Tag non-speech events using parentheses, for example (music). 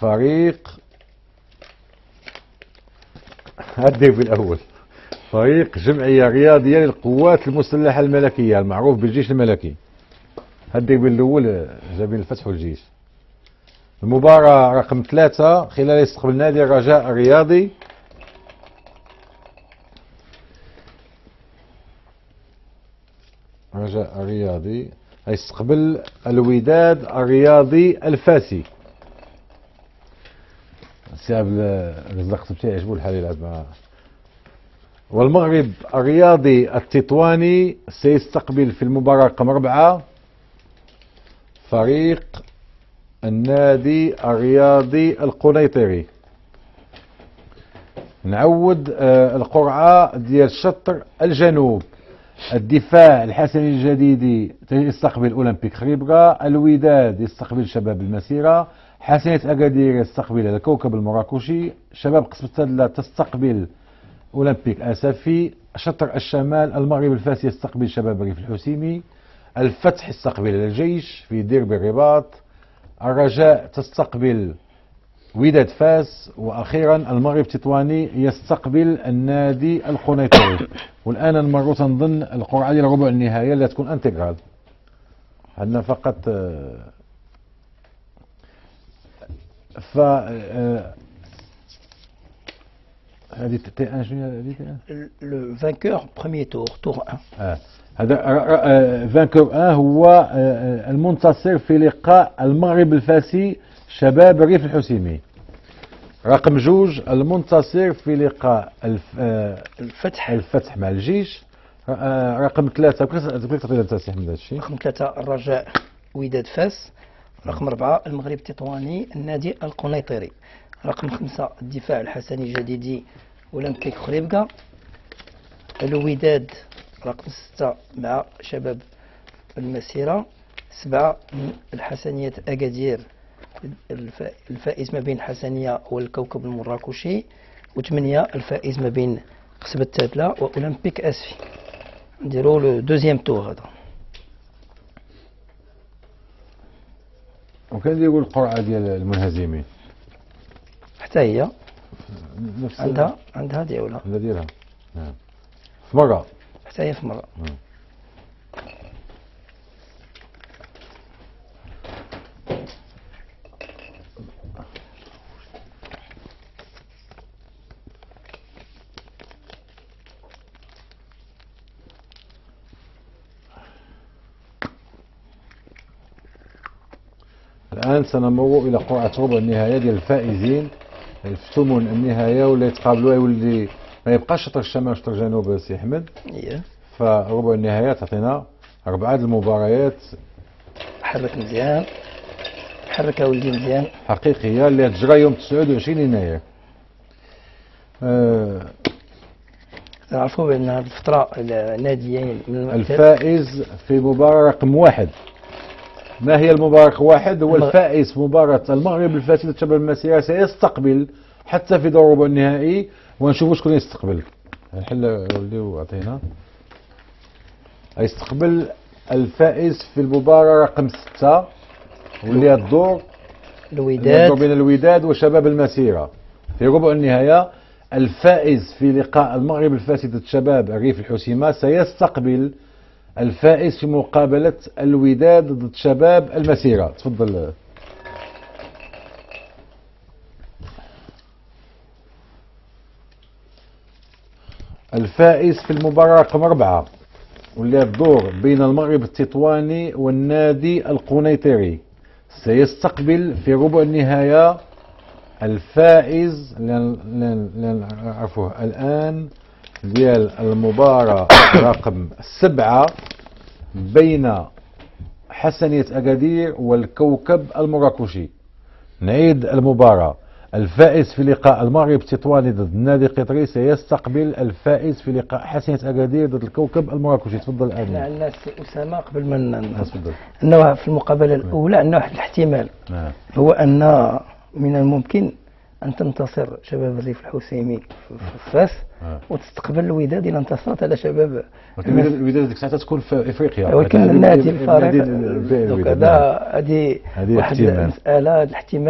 فريق هديك بالأول فريق جمعية رياضية للقوات المسلحة الملكية المعروف بالجيش الملكي. هديك بالأول جايبين الفتح والجيش المباراة رقم ثلاثة خلال يستقبل نادي الرجاء الرياضي. رجاء الرياضي يستقبل الوداد الرياضي الفاسي. سي الرزاق بتاعي يعجبو الحال يلعب مع والمغرب الرياضي التطواني سيستقبل في المباراة رقم أربعة فريق النادي الرياضي القنيطري. نعود آه، القرعة ديال شطر الجنوب. الدفاع الحسني الجديدي يستقبل أولمبيك خريبكا الوداد يستقبل شباب المسيرة. حسنية أكادير يستقبل الكوكب المراكشي. شباب قسم السدلة تستقبل أولمبيك أسفي. شطر الشمال المغرب الفاسي يستقبل شباب الريف الحسيمي. الفتح يستقبل الجيش في ديربي الرباط. الرجاء تستقبل وداد فاس. وأخيرا المغرب تطواني يستقبل النادي القنيطري (coughs) والآن نمروا تنظن القرعة ديال ربع النهائيه اللي تكون انتغرال عندنا فقط ف آه، هذه تيان شنو هذه؟ le vainqueur premier tour tour 1 هذا vainqueur 1 هو آه، المنتصر في لقاء المغرب الفاسي شباب الريف الحسيمي. رقم جوج المنتصر في لقاء الف... آه الفتح. الفتح مع الجيش. آه رقم ثلاثة بغيت تعطينا التاسع من هذا الشيء؟ رقم ثلاثة الرجاء وداد فاس. رقم أربعة المغرب التطواني النادي القنيطري. رقم خمسة الدفاع الحسني الجديدي أولمبيك خريبكا. الوداد رقم ستة مع شباب المسيرة. سبعة الحسنية أكادير الفائز ما بين الحسنية والكوكب المراكشي. وثمانية الفائز ما بين قصبة تادلة وأولمبيك أسفي. نديرو لو دوزيام تور هذا وكان يقول القرعة ديال المنهزمين. حتى هي. عندها عندها ديالها عندها ديالها. نعم. في مرة. حتى هي في مرة. الآن سنمر إلى قرعة ربع النهاية ديال الفائزين. في ثمن النهاية واللي يتقابلوا يولي ما يبقاش شطر الشمال شطر الجنوب سي أحمد. إيه. فربع النهاية تعطينا أربعة المباريات. حرك مزيان. حرك ولدي مزيان. حقيقية اللي تجرى يوم 29 يناير. أه تعرفوا بأن هذه الفترة الناديين الفائز في مباراة رقم واحد. ما هي المباراة واحد؟ هو الفائز مباراة المغرب الفاسدة شباب المسيرة. سيستقبل حتى في دور ربع النهائي. ونشوفوا شكون يستقبل. الحل وليو عطينا يستقبل الفائز في المباراة رقم ستة. واللي الدور. الوداد. بين الوداد وشباب المسيرة. في ربع النهاية الفائز في لقاء المغرب الفاسدة شباب الريف الحسيمة سيستقبل الفائز في مقابلة الوداد ضد شباب المسيرة. تفضل. الفائز في المباراة رقم أربعة واللي الدور بين المغرب التطواني والنادي القنيطري. سيستقبل في ربع النهاية الفائز نعرفوه الآن ديال المباراة (coughs) رقم سبعة بين حسنية أكادير والكوكب المراكشي. نعيد المباراة. الفائز في لقاء المغرب تطواني ضد النادي القطري سيستقبل الفائز في لقاء حسنية أكادير ضد الكوكب المراكشي. تفضل الآن عندنا أسامة قبل ما تفضل. أنه في المقابلة الأولى عندنا واحد الاحتمال. نعم. هو أن من الممكن أن تنتصر شباب الريف الحسيمي في فاس آه. وتستقبل الوداد إذا انتصرت على شباب ولكن الوداد ديك الساعة تكون في إفريقيا. ولكن النادي الفريق هذه واحد المسألة الاحتمال